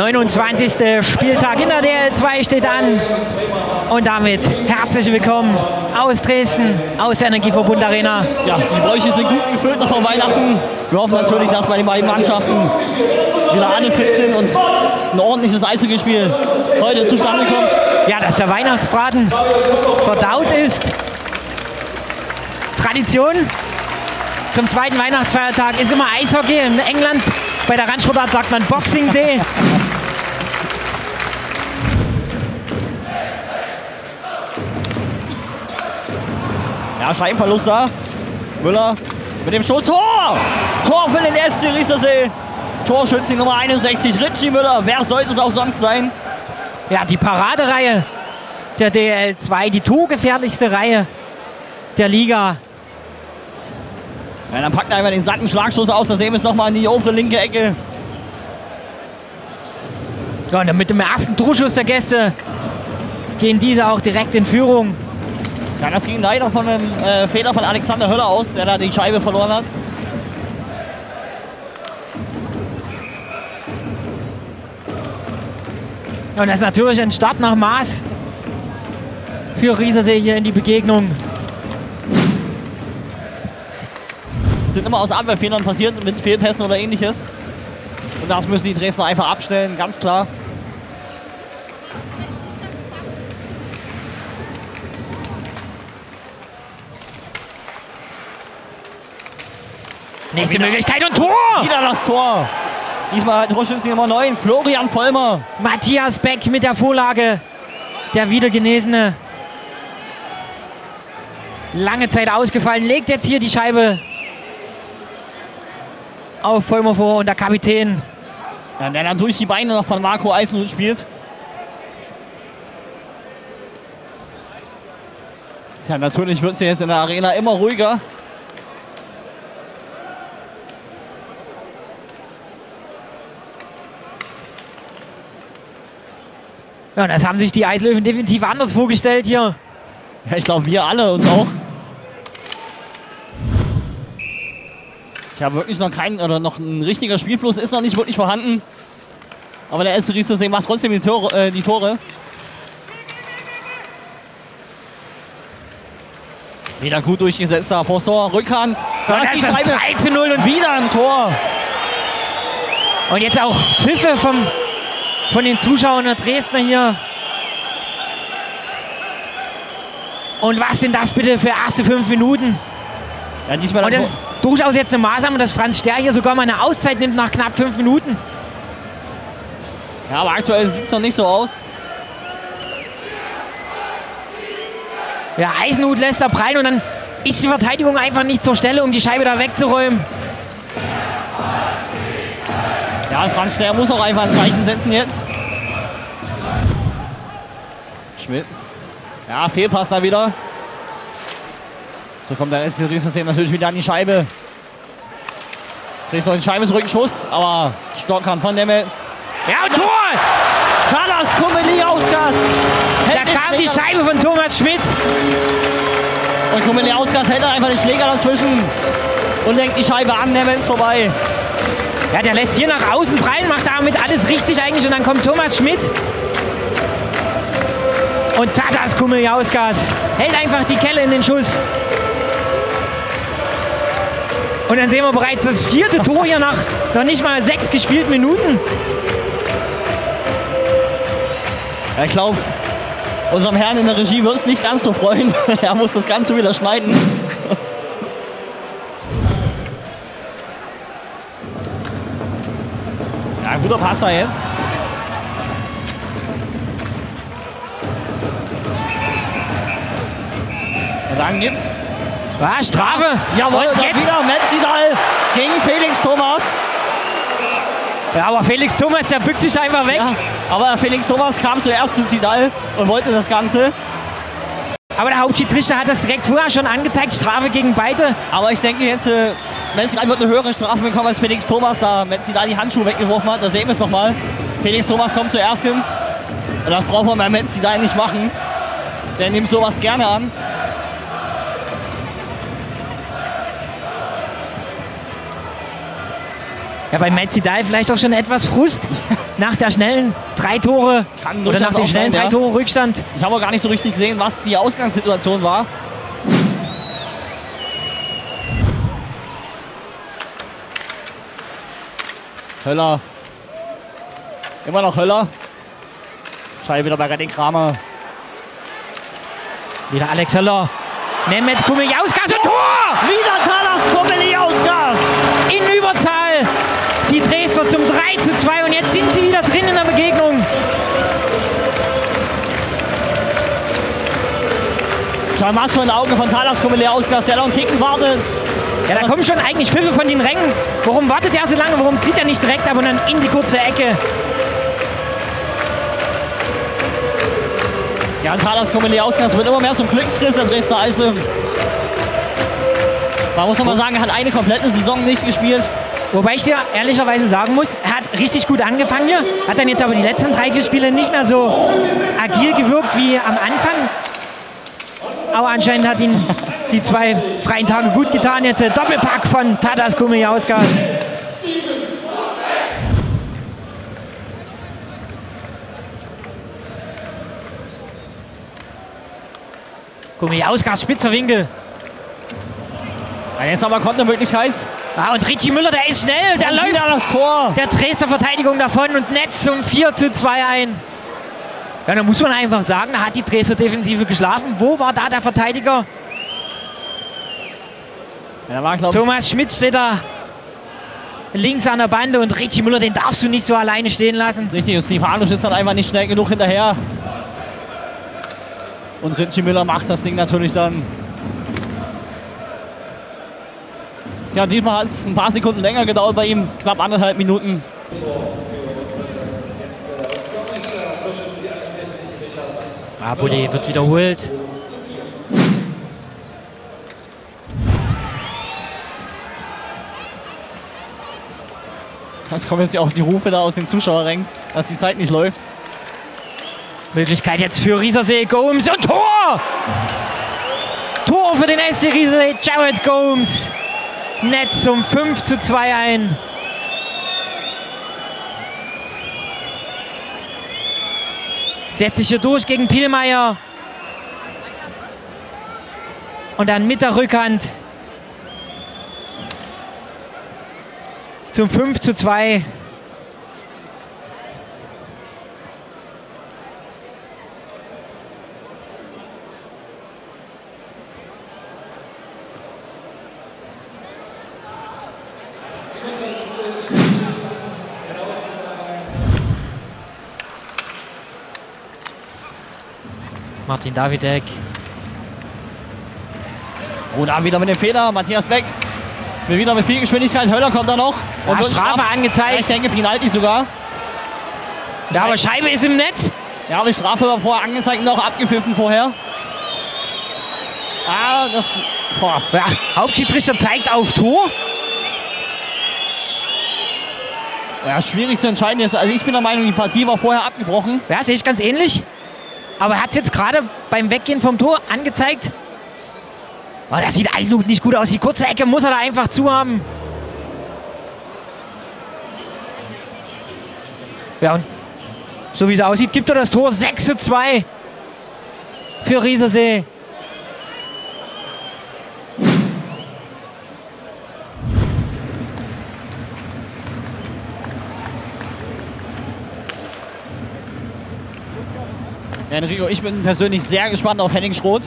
29. Spieltag in der DL2 steht an. Und damit herzlich willkommen aus Dresden, aus der Energieverbund Arena. Ja, die Bräuche sind gut gefüllt noch vor Weihnachten. Wir hoffen natürlich, dass bei den beiden Mannschaften wieder alle fit sind und ein ordentliches Eishockeyspiel heute zustande kommt. Ja, dass der Weihnachtsbraten verdaut ist. Tradition zum zweiten Weihnachtsfeiertag ist immer Eishockey. In England bei der Randsportart sagt man Boxing Day. Ja, Scheibenverlust da. Müller mit dem Schuss. Tor! Tor für den SC Riesersee. Torschütze Nummer 61, Richie Müller. Wer sollte es auch sonst sein? Ja, die Paradereihe der DL2, die torgefährlichste Reihe der Liga. Ja, dann packt er einfach den satten Schlagschuss aus. Da sehen wir es nochmal in die obere linke Ecke. Ja, und mit dem ersten Torschuss der Gäste gehen diese auch direkt in Führung. Ja, das ging leider von einem äh, Fehler von Alexander Höller aus, der da die Scheibe verloren hat. Und das ist natürlich ein Start nach Maß für Riesersee hier in die Begegnung. Sind immer aus Abwehrfehlern passiert mit Fehlpässen oder ähnliches. Und das müssen die Dresdner einfach abstellen, ganz klar. Nächste Möglichkeit und Tor! Wieder das Tor. Diesmal Torschütze Nummer 9, Florian Vollmer. Matthias Beck mit der Vorlage. Der Wiedergenesene. Lange Zeit ausgefallen, legt jetzt hier die Scheibe auf Vollmer vor und der Kapitän. Ja, der dann durch die Beine noch von Marco Eisenhut spielt. Ja, natürlich wird es jetzt in der Arena immer ruhiger. Ja, das haben sich die Eislöwen definitiv anders vorgestellt hier. Ja, ich glaube, wir alle uns auch. Ich habe wirklich noch keinen, oder noch ein richtiger Spielfluss ist noch nicht wirklich vorhanden. Aber der erste Riestersee macht trotzdem die Tore. Äh, die Tore. Wieder gut durchgesetzter Forstor, Rückhand. Ja, das ist das 3 zu 0 und wieder ein Tor. Und jetzt auch Pfiffe vom, von den Zuschauern der Dresdner hier. Und was sind das bitte für erste fünf Minuten? Ja, diesmal Und das ist durchaus jetzt eine Maßnahme, dass Franz Ster hier sogar mal eine Auszeit nimmt nach knapp fünf Minuten. ja, aber aktuell sieht es noch nicht so aus. Ja, Eisenhut lässt da prallen und dann ist die Verteidigung einfach nicht zur Stelle, um die Scheibe da wegzuräumen. Ja, und Franz Ster muss auch einfach ein Zeichen setzen jetzt. Schmitz. Ja, Fehlpass da wieder. So kommt der SC Riesersee natürlich wieder an die Scheibe. Kriegt noch den Scheibe zurück, Schuss, aber Stockhand von Demetz. Ja, und Tor! Talas Kumeli-Ausgas. Da kam die Scheibe von Thomas Schmidt. Und Kumeli-Ausgas hält einfach den Schläger dazwischen und lenkt die Scheibe an Demetz vorbei. Ja, der lässt hier nach außen prallen, macht damit alles richtig eigentlich und dann kommt Thomas Schmidt. Und Tatas Kummeljausgas hält einfach die Kelle in den Schuss. Und dann sehen wir bereits das vierte Tor hier nach noch nicht mal sechs gespielten Minuten. Ja, ich glaube, unserem Herrn in der Regie wird es nicht ganz so freuen. er muss das Ganze wieder schneiden. Guter Pass da jetzt. Und dann gibt's Ja, Strafe. Jawohl, Und jetzt. wieder Metzidal gegen Felix Thomas. Ja, aber Felix Thomas, der bückt sich einfach weg. Ja, aber Felix Thomas kam zuerst zu Zidal und wollte das Ganze. Aber der Hauptschiedsrichter hat das direkt vorher schon angezeigt. Strafe gegen beide. Aber ich denke jetzt, Metzidal wird eine höhere Strafe bekommen als Felix Thomas, da Metzidal die Handschuhe weggeworfen hat. Da sehen wir es nochmal. Felix Thomas kommt zuerst hin. Und das braucht man bei Metzidal nicht machen. Der nimmt sowas gerne an. Ja, bei Metzidal vielleicht auch schon etwas Frust. nach der schnellen drei Tore oder nach dem schnellen sein, drei. Tore Rückstand. Ich habe auch gar nicht so richtig gesehen, was die Ausgangssituation war. Höller. Immer noch Höller. Scheibe wieder bei den Kramer. Wieder Alex Höller. Mehmet Kumijauskas und Tor! Wieder Talas Komeli-Ausgas. In Überzahl. Die Dresdner zum 3 zu 2 und jetzt sind sie wieder drin in der Begegnung. Schau mal vor den Augen von Talas Komeli-Ausgas, der noch einen Ticken wartet. Ja, da kommen schon eigentlich Pfiffe von den Rängen. Warum wartet er so lange? Warum zieht er nicht direkt, aber dann in die kurze Ecke? Ja, und Talas Komeli-Ausgas wird immer mehr zum Glücksgriff der Dresdner Eislöwen. Man muss noch mal sagen, er hat eine komplette Saison nicht gespielt. Wobei ich dir ehrlicherweise sagen muss, er hat richtig gut angefangen hier, hat dann jetzt aber die letzten drei, vier Spiele nicht mehr so agil gewirkt wie am Anfang. Aber anscheinend hat ihn die zwei freien Tage gut getan. Jetzt der Doppelpack von Tadas Kumijauskas. Kumijauskas, spitzer Winkel. Ja, jetzt haben wir Kontermöglichkeit. Ah, und Richie Müller, der ist schnell, der Und läuft das Tor. der Dresdner Verteidigung davon und Netz zum 4 zu 2 ein. Ja, da muss man einfach sagen, da hat die Dresdner Defensive geschlafen. Wo war da der Verteidiger? Ja, war, Thomas Schmidt steht da links an der Bande und Richie Müller, den darfst du nicht so alleine stehen lassen. Richtig, und Stefanosch ist dann einfach nicht schnell genug hinterher. Und Richie Müller macht das Ding natürlich dann. Ja, diesmal hat es ein paar Sekunden länger gedauert bei ihm, knapp anderthalb Minuten. Ah, wird wiederholt. Jetzt kommen jetzt ja auch die Rufe da aus den Zuschauerrängen, dass die Zeit nicht läuft. Möglichkeit jetzt für Riesersee, Gomes und Tor! Tor für den SC Riesersee, Jared Gomes. Netz zum 5 zu 2 ein. Setzt sich hier durch gegen Pielmeier. Und dann mit der Rückhand zum 5 zu 2. Martin Davidek. Und dann wieder mit dem Fehler, Matthias Beck. Will wieder mit viel Geschwindigkeit, Höller kommt da noch. Ja, wird Strafe Straf- angezeigt. Ich denke, Penalty sogar. Ja, aber Scheibe ist im Netz. Ja, aber die Strafe war vorher angezeigt und auch abgepfiffen vorher. Ah, das. Boah. Ja, Hauptschiedsrichter zeigt auf Tor. Ja, schwierig zu entscheiden ist. Also ich bin der Meinung, die Partie war vorher abgebrochen. Ja, sehe ich ganz ähnlich. Aber er hat es jetzt gerade beim Weggehen vom Tor angezeigt. Oh, das sieht Eisenhut nicht gut aus. Die kurze Ecke muss er da einfach zu haben. Ja, und so wie es aussieht, gibt er das Tor 6 zu 2 für Riesersee. Enrico, ich bin persönlich sehr gespannt auf Henning Schroth.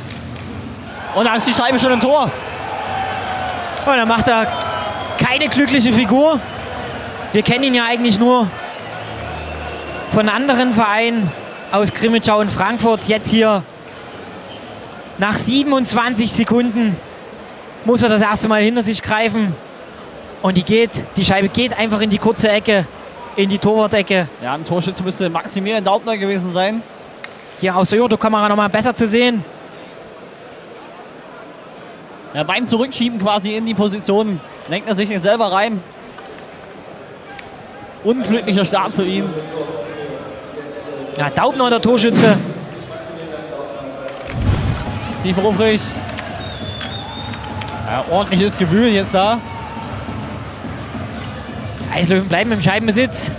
Und da ist die Scheibe schon im Tor. Und dann macht er keine glückliche Figur. Wir kennen ihn ja eigentlich nur von anderen Vereinen aus Grimmitschau und Frankfurt. Jetzt hier nach 27 Sekunden muss er das erste Mal hinter sich greifen. Und die geht, die Scheibe geht einfach in die kurze Ecke, in die Torwart-Ecke. Ja, ein Torschütze müsste Maximilian Daubner gewesen sein. Hier aus der Jodo-Kamera nochmal besser zu sehen. Ja, beim Zurückschieben quasi in die Position lenkt er sich nicht selber rein. Unglücklicher Start für ihn. Ja, Daubner der Torschütze. Steve Rubrich. Ja, ordentliches Gewühl jetzt da. Eislöwen bleiben im Scheibenbesitz.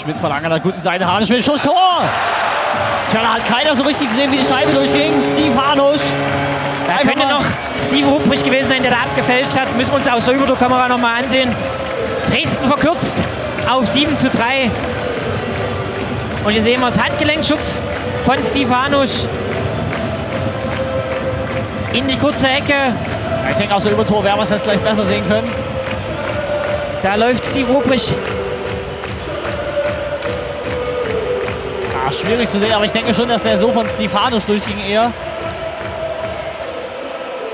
Schmidt verlangt an der guten Seite. Dem Schuss. Tor! Tja, da hat keiner so richtig gesehen, wie die Scheibe durchging. Steve Hanusch. Da Einfach könnte noch Steve Ruprecht gewesen sein, der da abgefälscht hat. Müssen wir uns aus der Überdruckkamera noch mal ansehen. Dresden verkürzt auf 7 zu 3. Und hier sehen wir das Handgelenkschutz von Steve Hanusch. In die kurze Ecke. Ich denke, aus der Übertor werden wir es jetzt gleich besser sehen können. Da läuft Steve Ruprecht. Schwierig zu sehen, aber ich denke schon, dass der so von Steve Hanusch durchging eher.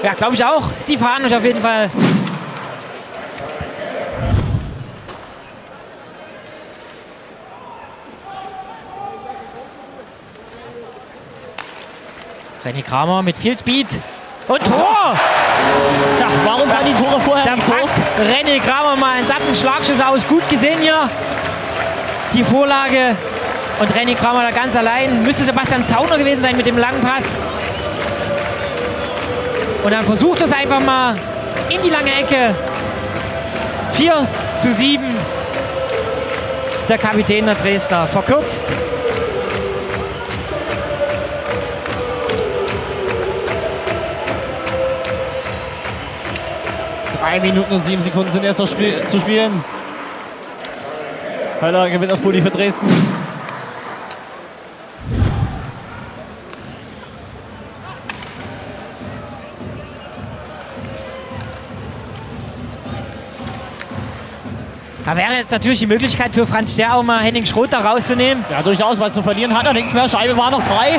Ja, glaube ich auch. Steve Hanusch auf jeden Fall. René Kramer mit viel Speed. Und Tor! Ja, warum fallen die Tore vorher Da nicht so? René Kramer mal einen satten Schlagschuss aus. Gut gesehen hier. Die Vorlage. Und René Kramer da ganz allein. Müsste Sebastian Zauner gewesen sein mit dem langen Pass. Und dann versucht es einfach mal in die lange Ecke. 4 zu 7. Der Kapitän der Dresdner verkürzt. Drei Minuten und sieben Sekunden sind jetzt zu spielen. Höller gewinnt das Pulli für Dresden. Da wäre jetzt natürlich die Möglichkeit für Franz Ster auch mal Henning Schroth da rauszunehmen. Ja, durchaus, weil zu verlieren hat er nichts mehr. Scheibe war noch frei.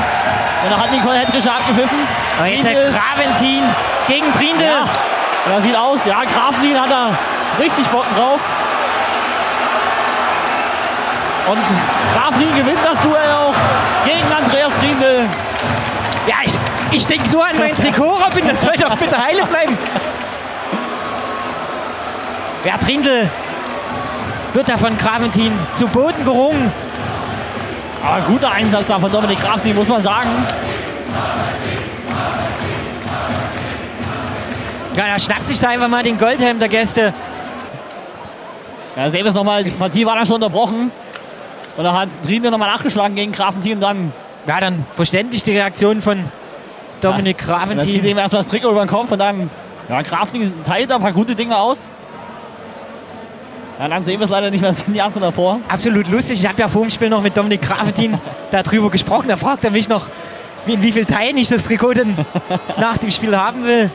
Und da hat Nicole Hetrischer abgepfiffen. Aber jetzt Trindl. Graventin gegen Trindl. Ja, und das sieht aus. Ja, Grafendien hat da richtig Bock drauf. Und Grafendien gewinnt das Duell auch gegen Andreas Trindl. Ja, ich, ich denke nur an mein Trikot, Robin. Das soll doch bitte heile bleiben. Ja, Trindl wird da von Graventin zu Boden gerungen. Aber guter Einsatz da von Dominik Grafendien, muss man sagen. Ja, da schnappt sich da einfach mal den Goldhelm der Gäste. Ja, sehen wir es nochmal. Die Partie war dann schon unterbrochen. Und da hat Trindl nochmal nachgeschlagen gegen Grafendien. Dann, Ja, dann verständlich die Reaktion von Dominik dann zieht Graventin. ihm erstmal das Trikot über den Kopf. Und dann, ja, Grafendien teilt da ein paar gute Dinge aus. Ja, dann sehen wir es leider nicht mehr, sind die anderen davor. Absolut lustig. Ich habe ja vor dem Spiel noch mit Dominik Graventin darüber gesprochen. Da fragt er mich noch, in wie vielen Teilen ich das Trikot denn nach dem Spiel haben will.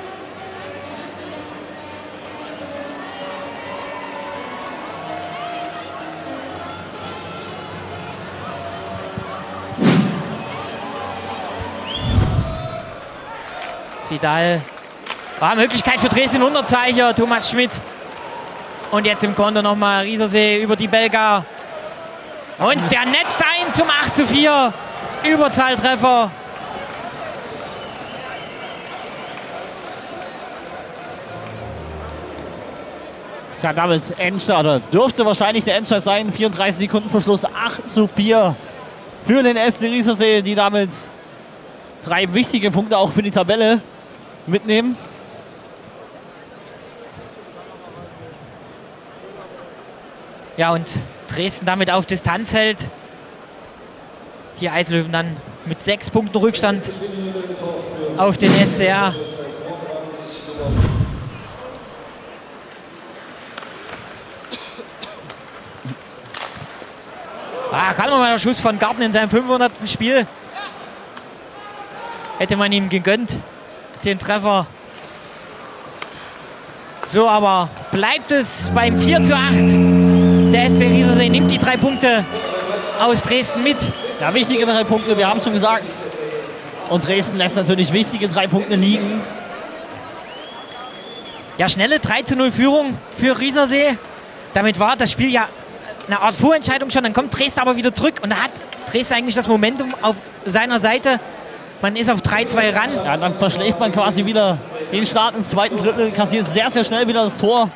Sidal. War Möglichkeit für Dresden Unterzahl hier, Thomas Schmidt. Und jetzt im Konter nochmal Riesersee über die Belga. Und der netzt ein zum 8 zu 4. Überzahltreffer. Tja, damit Endstart, oder dürfte wahrscheinlich der Endstart sein. 34 Sekunden Verschluss, 8 zu 4 für den SC Riesersee, die damit drei wichtige Punkte auch für die Tabelle mitnehmen. Ja, und Dresden damit auf Distanz hält. Die Eislöwen dann mit sechs Punkten Rückstand auf den SCR. Ah, kann man mal der Schuss von Garten in seinem 500. Spiel. Hätte man ihm gegönnt, den Treffer. So, aber bleibt es beim 4 zu 8. Der SC Riesersee nimmt die drei Punkte aus Dresden mit. Ja, wichtige drei Punkte, wir haben es schon gesagt. Und Dresden lässt natürlich wichtige drei Punkte liegen. Ja, schnelle 3 zu 0 Führung für Riesersee. Damit war das Spiel ja eine Art Vorentscheidung schon. Dann kommt Dresden aber wieder zurück und da hat Dresden eigentlich das Momentum auf seiner Seite. Man ist auf 3-2 ran. Ja, dann verschläft man quasi wieder den Start im zweiten Drittel, kassiert sehr, sehr schnell wieder das Tor